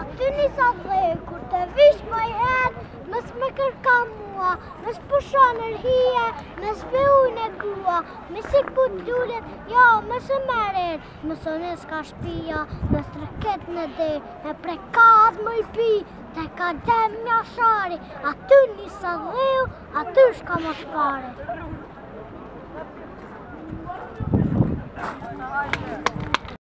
Aty nisa dhe, kur të vish më njëherë, mos më kërko mua, mos pusho në hije, mos pi ujë në krua, mos i këput lulet, jo, mos më rrën, më së në s'ka shpia, më së rëket në dhe, e prekat më i pi, te ka dem një shari, aty nisa dhe, aty shka më shpare.